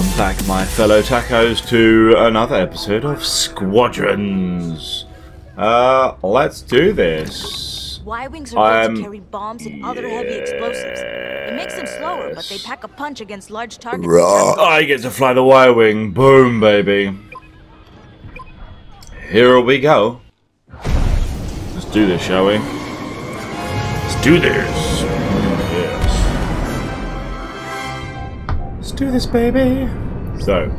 Welcome back, my fellow tacos, to another episode of Squadrons. Uh, let's do this. Y-wings are built to carry bombs and other heavy explosives. It makes them slower, but they pack a punch against large targets. I get to fly the Y-wing. Boom, baby. Here we go. Let's do this, shall we? Let's do this. Do this, baby. So,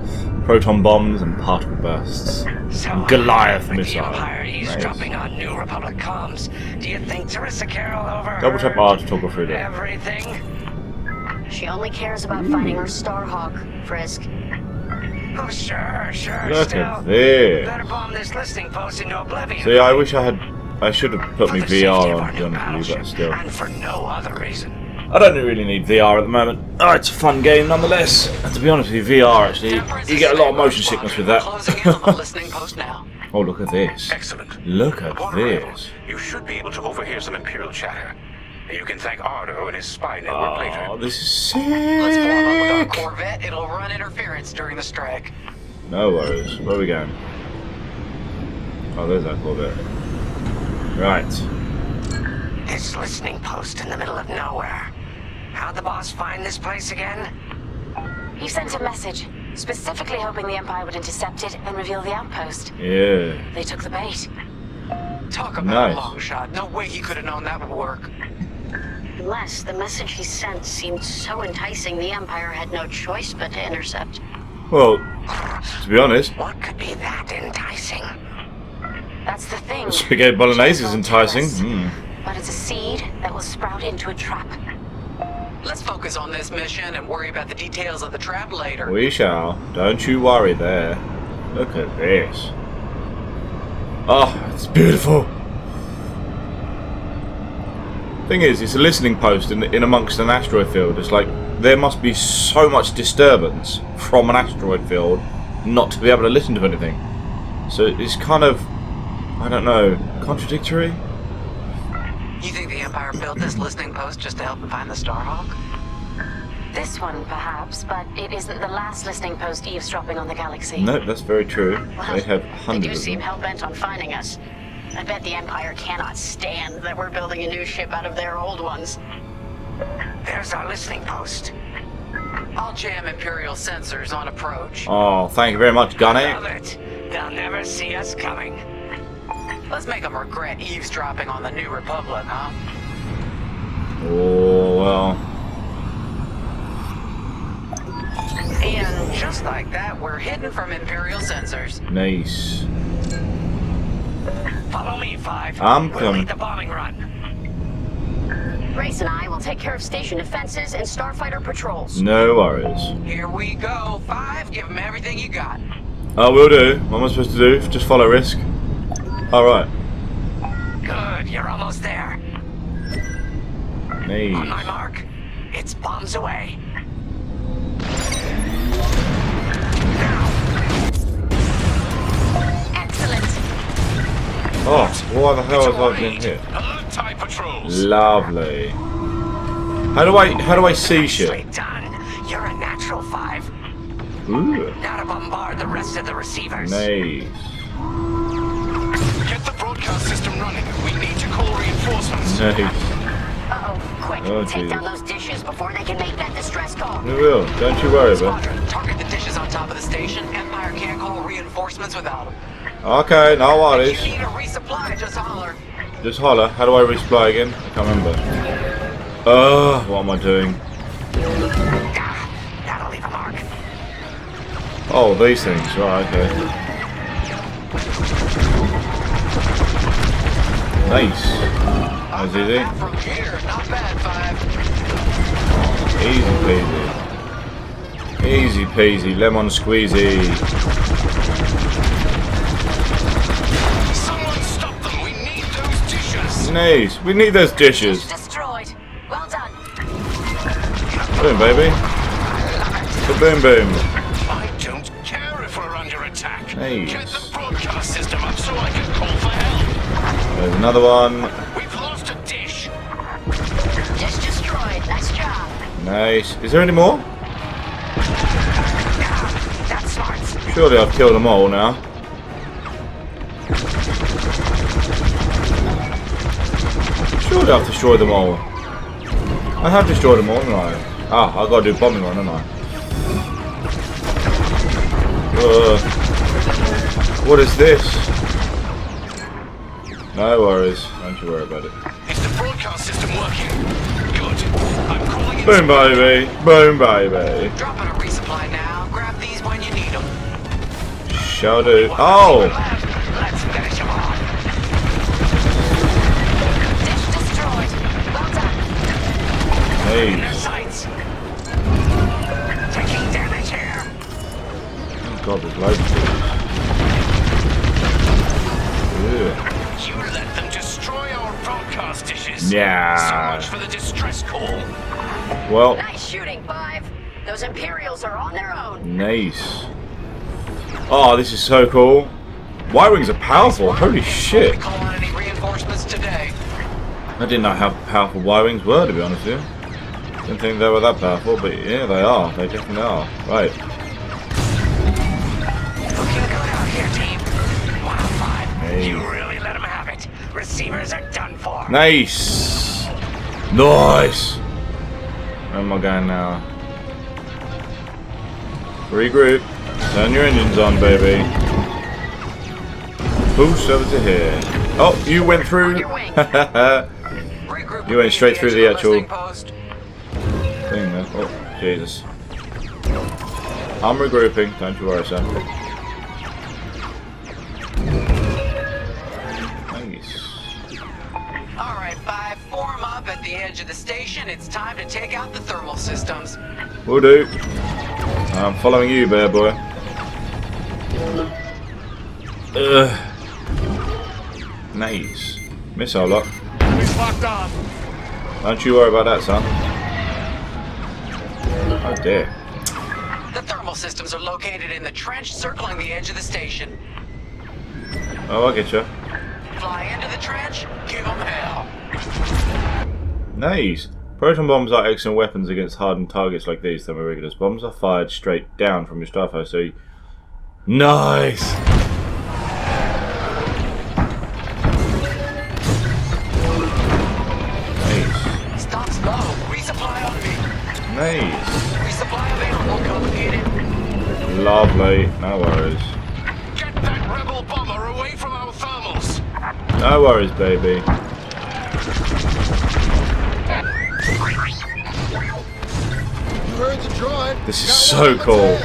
proton bombs and particle bursts. So, uh, Goliath with missile. The Empire eavesdropping Nice. on New Republic comms. Do you think Terisa Kerrill overheard Double tap R to toggle through that. everything? She only cares about finding her Starhawk, Frisk. Oh, sure, sure. Look still, at this. Better bomb this listening post into oblivion. See, I wish I had. I should have put For me VR on, to be honest with you, but still. And for no other reason. I don't really need VR at the moment. Oh, it's a fun game nonetheless. And to be honest with you, VR actually, you get a lot of motion sickness with that. Closing in on the listening post now. oh, look at this. Excellent. Look at Upon arrival, this. you should be able to overhear some Imperial chatter. You can thank Ardo and his spy network Oh, later. this is sick. Let's form up with our. Corvette. It'll run interference during the strike. No worries. Where are we going? Oh, there's that Corvette. Right. This listening post in the middle of nowhere. How'd the boss find this place again? He sent a message, specifically hoping the Empire would intercept it and reveal the outpost. Yeah. They took the bait. Talk about Nice. a long shot. No way he could have known that would work. Unless the message he sent seemed so enticing the Empire had no choice but to intercept. Well, to be honest, What could be that enticing? That's the thing. spaghetti bolognese is enticing. tell us, Hmm. But it's a seed that will sprout into a trap. Let's focus on this mission and worry about the details of the trap later. We shall. Don't you worry there. Look at this. Oh, it's beautiful. Thing is, it's a listening post in, in amongst an asteroid field. It's like there must be so much disturbance from an asteroid field not to be able to listen to anything. So it's kind of, I don't know, contradictory. You think the Empire built this listening post just to help him find the Starhawk? This one, perhaps, but it isn't the last listening post eavesdropping on the galaxy. No, that's very true. Well, They have hundreds. They hundreds do seem hell-bent on finding us. I bet the Empire cannot stand that we're building a new ship out of their old ones. There's our listening post. I'll jam Imperial sensors on approach. Oh, thank you very much, Gunny. Love it. They'll never see us coming. Let's make them regret eavesdropping on the New Republic, huh? Oh, well. And just like that, we're hidden from Imperial sensors. Nice. Follow me, Five. I'm we'll coming. lead the bombing run. Grace and I will take care of station defenses and starfighter patrols. No worries. Here we go. Five, give them everything you got. Oh, I will do. What am I supposed to do? Just follow risk? Alright. Good, you're almost there. On my mark. It's bombs away. Excellent. Oh, what the hell a I doing raid. here? Alert TIE patrols. Lovely. How do I how do I see shit? done. You're a natural Five. Ooh. Now to bombard the rest of the receivers. Nice. Get the broadcast system running. We need to call reinforcements. Nice. Oh, take down those dishes before they can make that distress call. We will. Don't you worry about it. Target the dishes on top of the station. Empire can't call reinforcements without them. Okay, no If you need a resupply, just holler. Just holler. How do I resupply again? I can't remember. Uh, what am I doing? Ah, that'll leave a mark. Oh, these things. Right, okay. Nice. That's easy. That from here, not bad, Five. Easy peasy. Easy peasy, lemon squeezy. Someone stop them. We need those dishes. Nice. We need those dishes. Destroyed. Well done. Boom, baby. Boom, boom. I don't care if we're under attack. Nice. Get the broadcast system up so I can call for help. There's another one. Nice job. Nice. Is there any more? Surely I've killed them all now. Surely I've destroyed them all. I have destroyed them all, haven't I? Ah, I gotta do bombing one, haven't I? Uh, what is this? No worries. Don't you worry about it. Is the broadcast system working? Boom, baby. Boom, baby. Dropping a resupply now. Grab these when you need them. Shall do. Oh! Well, Nice shooting, Five. Those Imperials are on their own. nice. Oh, this is so cool. Y-Wings are powerful. Holy shit. call on any reinforcements today. I didn't know how powerful Y-Wings were, to be honest with you. Didn't think they were that powerful, but yeah, they are. They definitely are. Right. Looking good out here, team. Wow, oh five. Hey. You really let him have it. Receivers are done for. Nice. Nice. Where am I going now? Regroup. Turn your engines on, baby. Boost over to here. Oh, you went through. On your wing. Regroup You went straight through the actual- thing there. Oh, Jesus. I'm regrouping. Don't you worry, sir. The. It's time to take out the thermal systems. Will do. I'm following you, bear boy. Ugh. Nice. Missile lock. Don't you worry about that, son. Oh dear. The thermal systems are located in the trench circling the edge of the station. Oh, I get you. Fly into the trench, give them hell. Nice. Proton bombs are excellent weapons against hardened targets like these thermoregulators. Bombs are fired straight down from your starfighter, so you... Nice! Nice. Stops low. Resupply on me. Nice. Resupply available. It. Lovely. No worries. Get that rebel bomber away from our thermals. No worries, baby. This is so cool.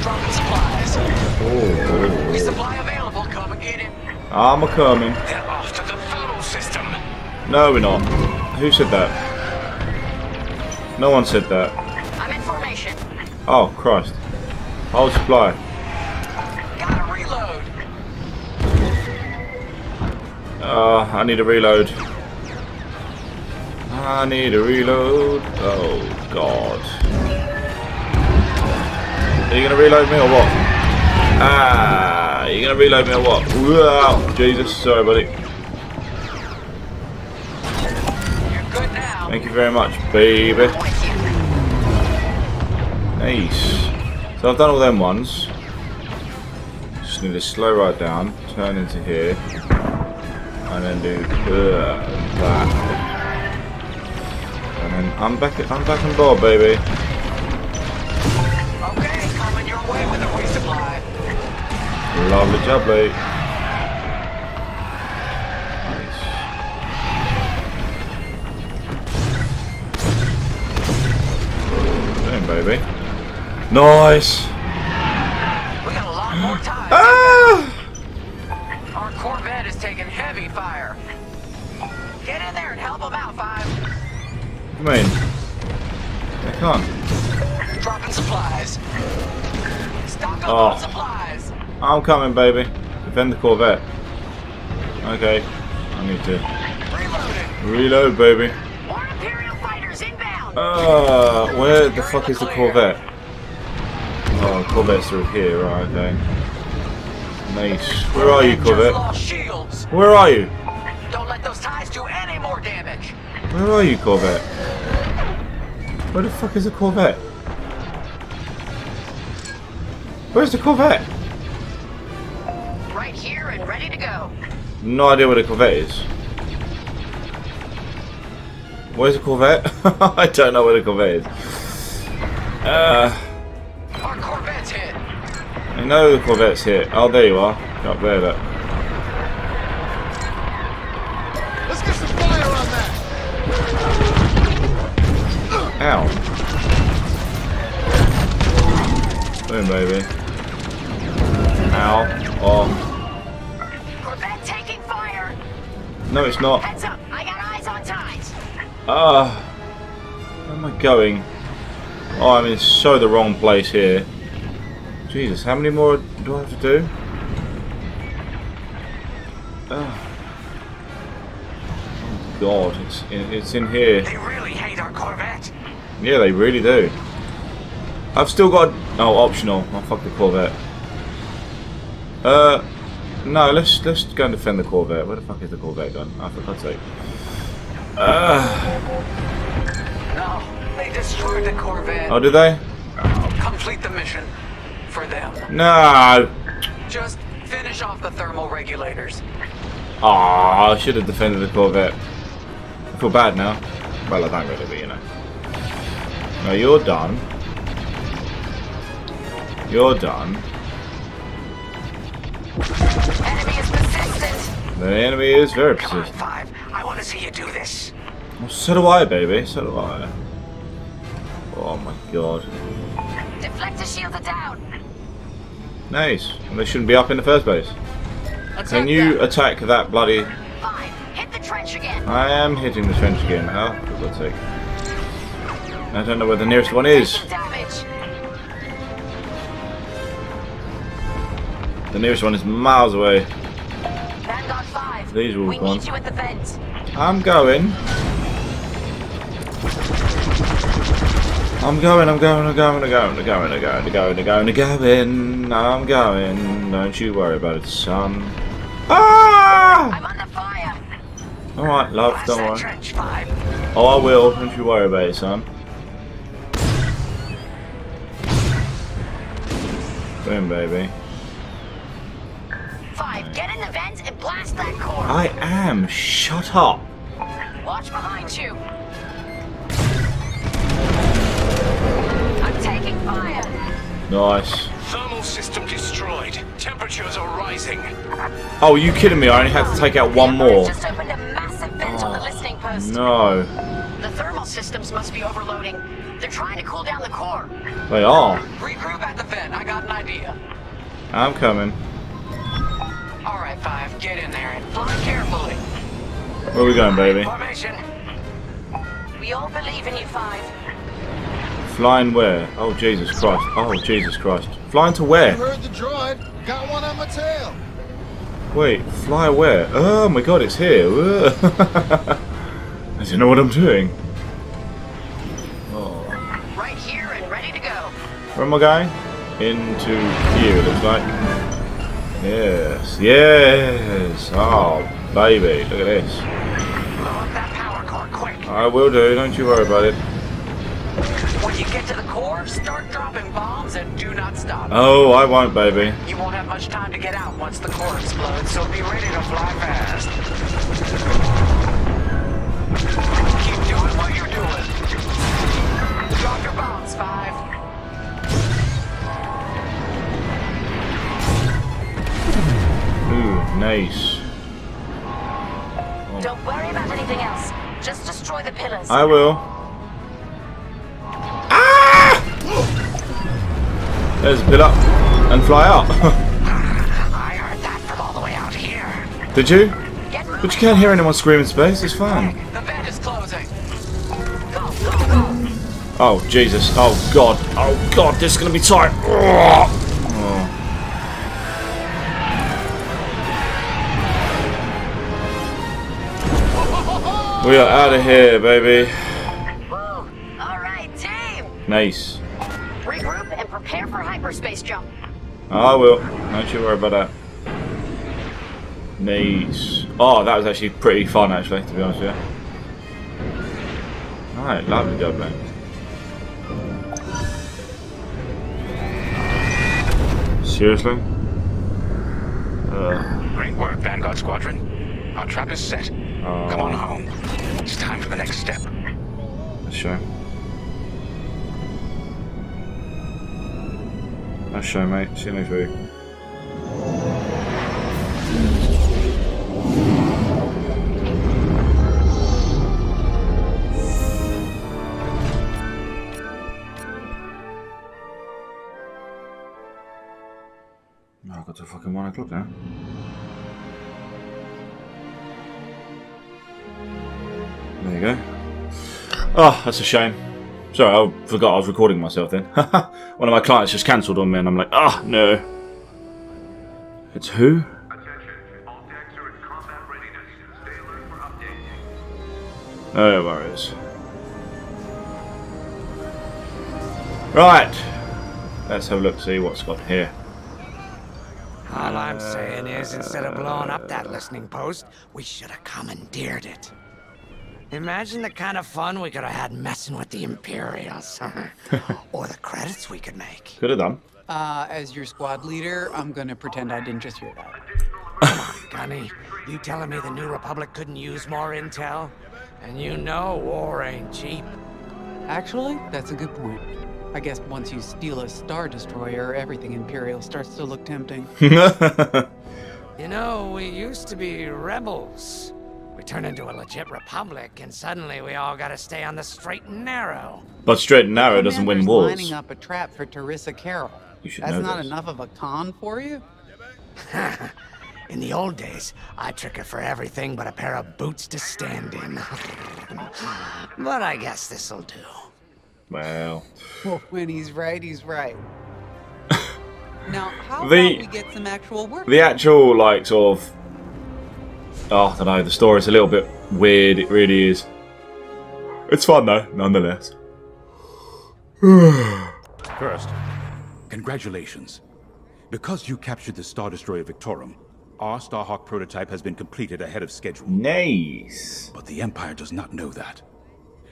Dropping supplies. Oh, Resupply available. Come and get it. I'm a coming. They're after the thermal system. No, we're not. Who said that? No one said that. I'm in formation. Oh, Christ. Hold supply. Gotta reload. Uh, I need a reload. I need a reload. Oh, God. Are you going to reload me or what? Ah, are you going to reload me or what? Wow, Jesus. Sorry, buddy. Thank you very much, baby. Nice. So I've done all them ones. Just need to slow right down, turn into here, and then do uh, that. I'm back. I'm back on board, baby. Okay, coming your way with a resupply. Lovely jubbly. Nice. Boom, baby. Nice. Come in. I can't. Dropping supplies. Stock up Oh. on supplies. I'm coming, baby. Defend the Corvette. Okay. I need to reload, baby. More Imperial fighters inbound. Uh, where the fuck is the Corvette? Oh, Corvette's through here, right, okay. Nice. Where are you, Corvette? lost shields. Where are you? Don't let those ties do any more damage. Where are you, Corvette? Where the fuck is the Corvette? Where's the Corvette? Right here and ready to go. No idea where the Corvette is. Where's the Corvette? I don't know where the Corvette is. Uh, Our Corvette's hit. I know the Corvette's here. Oh, there you are. Up there, look. Baby. Ow. Oh. Corvette taking fire. No, it's not. Heads up. I got eyes on ties. Ah. where am I going? Oh, I'm in so the wrong place here. Jesus, how many more do I have to do? Ah. Oh God, it's in, it's in here. They really hate our Corvette. Yeah, they really do. I've still got oh optional. Oh fuck the Corvette. Uh, no, let's let's go and defend the Corvette. Where the fuck is the Corvette gone? Oh, for God's sake. Uh, No, they destroyed the Corvette. oh, did they? Complete the mission. For them. No. Just finish off the thermal regulators. Oh, I should have defended the Corvette. I feel bad now. Well, I don't really, but you know. No, you're done. You're done. Enemy is persistent. The enemy is very Come on. Five. I want to see you do this. Well, so do I, baby. So do I. Oh my god. Deflector shields are down. Nice. And they shouldn't be up in the first place. Can you attack that bloody... Five. Hit the trench again. I am hitting the trench again. Oh, for God's sake. I don't know where the nearest one is. Damage. The nearest one is miles away. Vanguard. These all we gone. need you at the vent. I'm going. I'm going, I'm going, I'm going, I'm going, I'm going, I'm going, I'm going, I'm going, I'm going, I'm going. Don't you worry about it, son. Ah! I'm under fire. Alright, love, don't worry. Oh, I will. Don't you worry about it, son. Boom, baby. Five. Get in the vent and blast that core. I am. Shut up. Watch behind you. I'm taking fire. Nice. Thermal system destroyed. Temperatures are rising. Oh, you kidding me? I only had to take out one more. Just opened a massive vent on the oh, listening post. No. The thermal systems must be overloading. They're trying to cool down the core. They are. Regroup at the vent. I got an idea. I'm coming. All right, Five. Get in there and fly carefully. Where we going, baby? Formation. We all believe in you, Five. Flying where? Oh, Jesus Christ. Oh, Jesus Christ. Flying to where? You where? heard the droid. Got one on my tail. Wait, fly where? Oh my god, it's here. Ugh. I don't know what I'm doing. Oh. Right here and ready to go. Where am I going? Into here, it looks like. Yes, yes. Oh, baby, look at this. Blow that power core quick. I will do, don't you worry about it. When you get to the core, start dropping bombs and do not stop. Oh, I won't, baby. You won't have much time to get out once the core explodes, so be ready to fly fast. Nice. Don't worry about anything else. Just destroy the pillars. I will. Ah! There's a pillar. And fly out. I heard that from all the way out here. Did you? But you can't hear anyone scream in space, it's fine. The vent is closing. Go, go, go. Oh, Jesus. Oh, God. Oh, God, this is going to be tight. Oh. We are out of here, baby. Woo. All right, team. Nice. Regroup and prepare for hyperspace jump. I will. Don't you worry about that. Nice. Oh, that was actually pretty fun, actually, to be honest with you. Alright, lovely job, man. Seriously? Uh, Great work, Vanguard Squadron. Our trap is set. Oh. Come on home. It's time for the next step. shame. That's a mate. See you next week. I've got to fucking one o'clock now. Oh, that's a shame. Sorry, I forgot I was recording myself then. One of my clients just cancelled on me and I'm like, ah, no. It's who? No worries. Right. Let's have a look, see what's got here. All I'm saying is, instead of blowing up that listening post, we should have commandeered it. Imagine the kind of fun we could have had messing with the Imperials. or the credits we could make. Could have done. Uh, as your squad leader, I'm gonna pretend I didn't just hear that. Gunny, you telling me the New Republic couldn't use more intel? And you know war ain't cheap. Actually, that's a good point. I guess once you steal a Star Destroyer, everything Imperial starts to look tempting. You know, we used to be rebels. We turn into a legit republic, and suddenly we all gotta stay on the straight and narrow. but straight and narrow doesn't win Commander's wars. lining up a trap for Terisa Kerrill. You should That's know not this. enough of a con for you? In the old days, I trick her for everything but a pair of boots to stand in. but I guess this'll do. Well, Well, when he's right, he's right. now, how The- about we get some actual work? the actual, like, sort of. Oh, I don't know, the story's a little bit weird, it really is. It's fun though, nonetheless. First, congratulations. Because you captured the Star Destroyer Victorum, our Starhawk prototype has been completed ahead of schedule. Nice. But the Empire does not know that.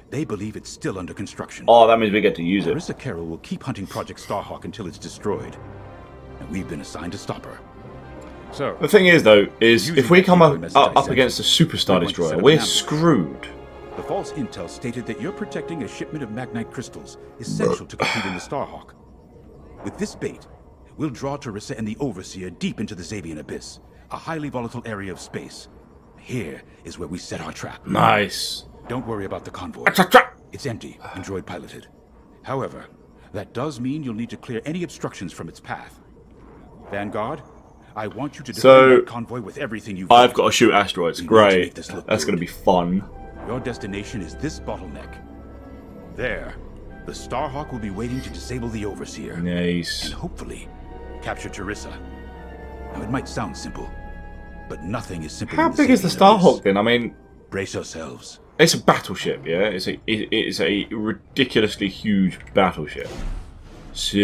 They believe it's still under construction. Oh, that means we get to use it. Marissa Kerrill will keep hunting Project Starhawk until it's destroyed. And we've been assigned to stop her. So, The thing is, though, is if we come up, up, up against a Super we Star want to set Destroyer, we're screwed. the false intel stated that you're protecting a shipment of Magnite crystals essential to completing the Starhawk. With this bait, we'll draw Terisa and the Overseer deep into the Zavian Abyss, a highly volatile area of space. Here is where we set our trap. Nice. Don't worry about the convoy. Cha-cha. It's empty and droid piloted. However, that does mean you'll need to clear any obstructions from its path. Vanguard, I want you to So, convoy with everything you've I've got. to shoot asteroids. We need make Great. That's good. to be fun. Your destination is this bottleneck. There, the Starhawk will be waiting to disable the Overseer. Nice. And hopefully, capture Terisa. Now, it might sound simple, but nothing is simple. How big is the Starhawk then? I mean, Brace yourselves. it's a battleship, yeah. It's a it, it's a ridiculously huge battleship. So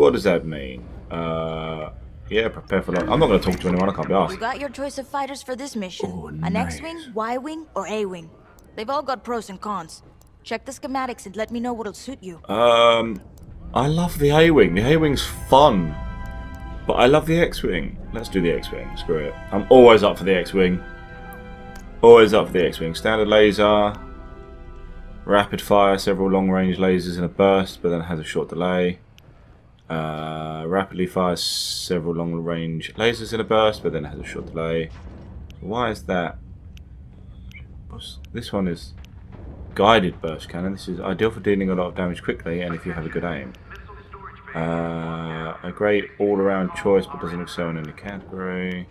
what does that mean? Uh, yeah, prepare for that. I'm not going to talk to anyone. I can't be You asked. got your choice of fighters for this mission. Oh, An nice. X-Wing, Y-Wing, or A-Wing. They've all got pros and cons. Check the schematics and let me know what'll suit you. Um, I love the A-wing. The A-wing's fun, but I love the X-wing. Let's do the X-wing. Screw it. I'm always up for the X-wing. Always up for the X-wing. Standard laser, rapid fire, several long-range lasers in a burst, but then has a short delay. Uh, rapidly fires several long-range lasers in a burst, but then has a short delay. Why is that? What's, this one is guided burst cannon. This is ideal for dealing a lot of damage quickly and if you have a good aim. Uh, a great all-around choice, but doesn't excel in any category.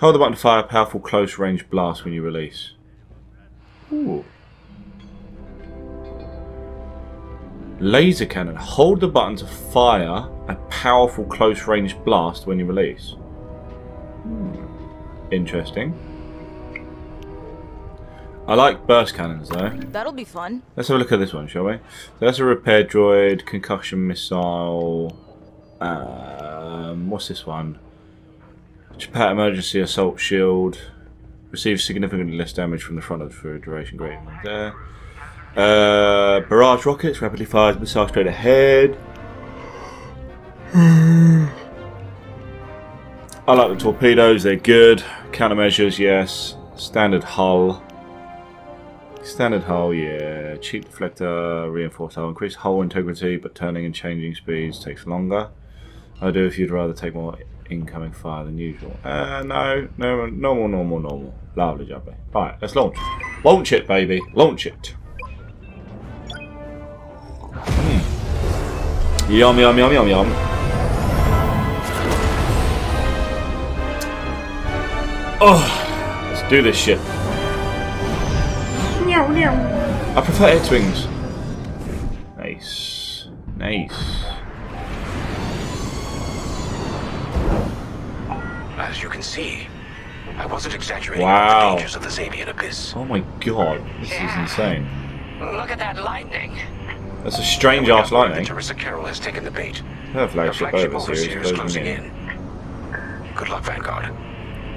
Hold the button to fire a powerful close-range blast when you release. Ooh. Laser cannon. Hold the button to fire a powerful close-range blast when you release. Hmm. Interesting. I like burst cannons though. That'll be fun. Let's have a look at this one, shall we? So that's a repair droid, concussion missile. Um, what's this one? Japat emergency assault shield. Receives significantly less damage from the front of the duration. Great. There. Uh, barrage rockets rapidly fires missile straight ahead. I like the torpedoes, they're good. Countermeasures, yes. Standard hull. Standard hull, yeah. Cheap deflector, reinforced hull. Increased hull integrity, but turning and changing speeds takes longer. I do if you'd rather take more incoming fire than usual. Uh, no, no, normal, normal, normal. Lovely, jubbly. Right, let's launch. Launch it, baby. Launch it. Yum, yum, yum, yum, yum. Oh, let's do this shit. I prefer X-Wings. Nice. Nice. As you can see, I wasn't exaggerating Wow. the dangers of the Zavian Abyss. Oh my god, this is insane. Look at that lightning. That's a strange We ass lightning. that Terisa Kerrill has taken the bait. Her Her flagship flagship overseer overseer is is closing closing in. in. Good luck, Vanguard.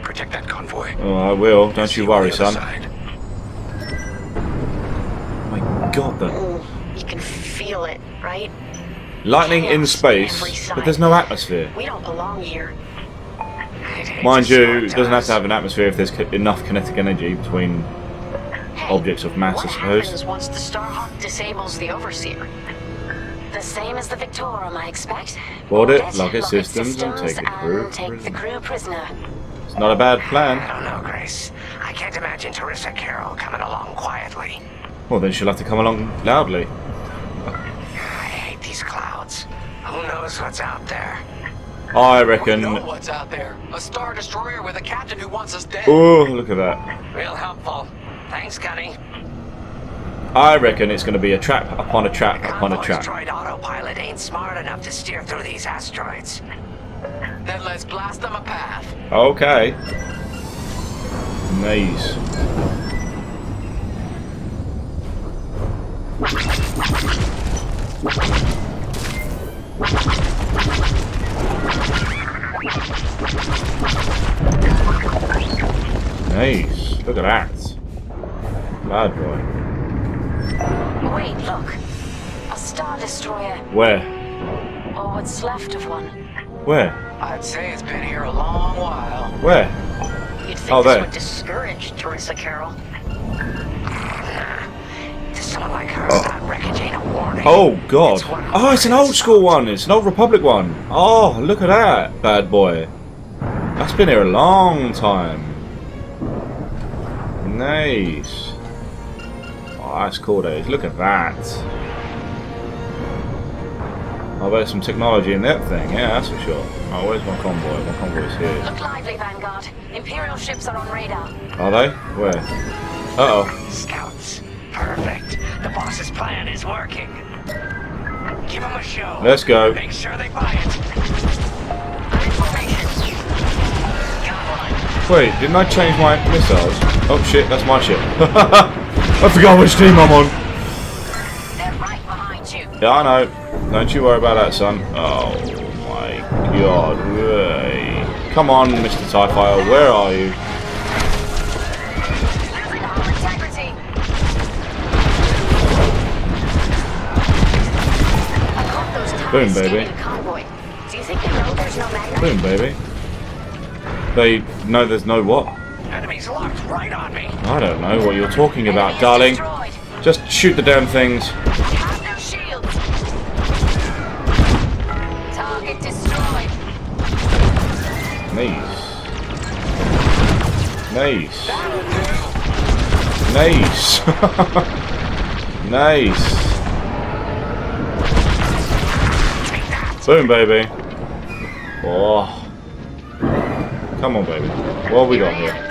Protect that convoy. Oh, I will. Don't you you worry, son. side. Oh my god, the Mm, You can feel it, right? lightning in space, but there's no atmosphere. We don't belong here. Mind you, it doesn't have to have an atmosphere if there's enough kinetic energy between Hey, objects of mass, I what suppose. happens once the Starhawk disables the Overseer? The same as the Victorum, I expect. Board it, Lock lock its lock its systems, and take the and crew take the prisoner. crew prisoner. It's not a bad plan. I plan. don't know, Grace. I can't imagine Terisa Kerrill coming along quietly. Well, then she'll have to come along loudly. I hate these clouds. Who knows what's out there? I We reckon. know what's out there. A star destroyer with a captain who wants us dead. Oh, look at that. Real helpful. Thanks, Gunny. I reckon it's going to be a trap upon a trap The upon a trap. droid autopilot ain't smart enough to steer through these asteroids. Then let's blast them a path. Okay. Nice. Nice. Look at that. Bad boy. Wait, look. A Star Destroyer, Where? or what's left of one. Where? I'd say it's been here a long while. Where? You'd think Oh, this there. would discourage Terisa Kerrill. To someone like her, oh. that wreckage ain't a warning. Oh god. It's Oh, it's an old school one. It's an old Republic one. Oh, look at that, bad boy. That's been here a long time. Nice. That's cool. Look at that. Oh, there's some technology in that thing. Yeah, that's for sure. Oh, where's my convoy? My convoy's here. Look lively, Vanguard. Imperial ships are on radar. Are they? Where? Uh oh. Scouts. Perfect. The boss's plan is working. Give them a show. Let's go. Make sure they buy it. Wait, didn't I change my missiles? Oh shit, that's my ship. I forgot which team I'm on. They're right behind you. Yeah, I know. Don't you worry about that, son. Oh my god. Way. Come on, Mr. TIE Fighter, where are you? Losing hull integrity. I caught those ties Boom, baby. the convoy. Do you think they know there's no magnet? Boom, baby. They know there's no what? Enemies locked right on me. I don't know what you're talking about, darling. Destroyed. Just shoot the damn things. Have no shields. Target destroyed. Nice. Nice. Nice. nice. Boom, baby. Oh. Come on, baby. What have we got here?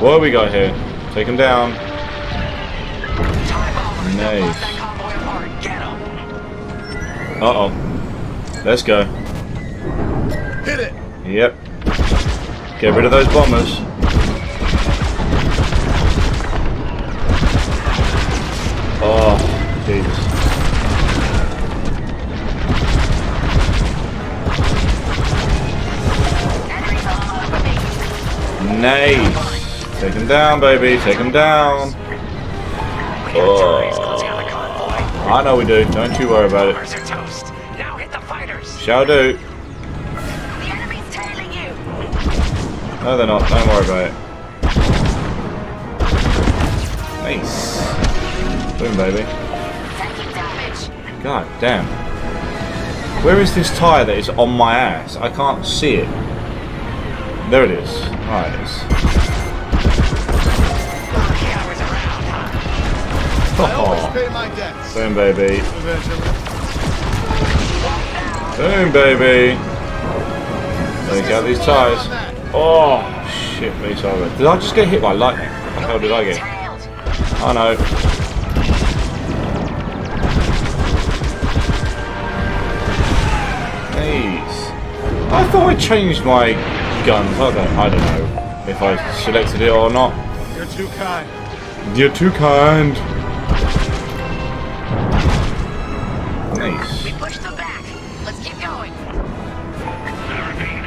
What have we got here? Take him down. Time bombers. They'll Nice. blow that convoy apart. Get 'em. Uh-oh. Let's go. Hit it! Yep. Get rid of those bombers. Oh, Jesus. Enemies all over me. Nice. Take him down, baby. Take him down. Convoy. I know we do. Don't you worry about it. Shall do. No, they're not. Don't worry about it. Nice. Boom, baby. God damn. Where is this tyre that is on my ass? I can't see it. There it is. Alright, Boom, baby. Boom, baby. Take out these tyres. Oh, shit me so good. Did I just get hit by lightning? What the hell did I get? Oh no. Nice. I thought I changed my guns. I don't, I don't know if I selected it or not. You're too kind. You're too kind. Nice. We push them back. Let's keep going. I repeat.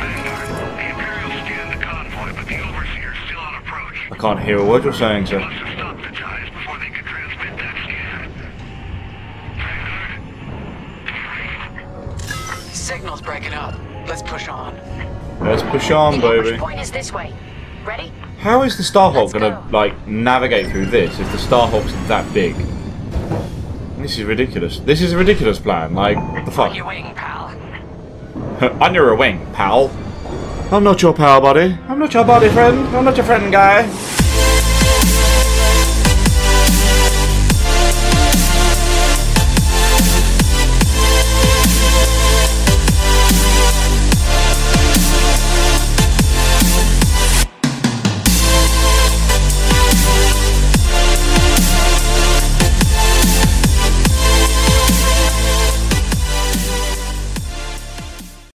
Vanguard, the Imperials scanned the convoy, but the Overseer's still on approach. I can't hear a word you're saying, sir. must have stopped the ties before they could transmit that scan. Vanguard, Signal's breaking up. Let's push on. Let's push on, baby. point is this way. Ready? How is the Starhawk gonna like navigate through this if the Starhawk's that big? This is ridiculous. This is a ridiculous plan. Like, what the fuck? On your wing, pal. On your wing, pal. I'm not your pal, buddy. I'm not your buddy friend. I'm not your friend, guy.